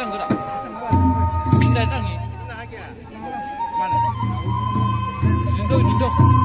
让给他。现在让你。现在还给。慢点。运动，运动。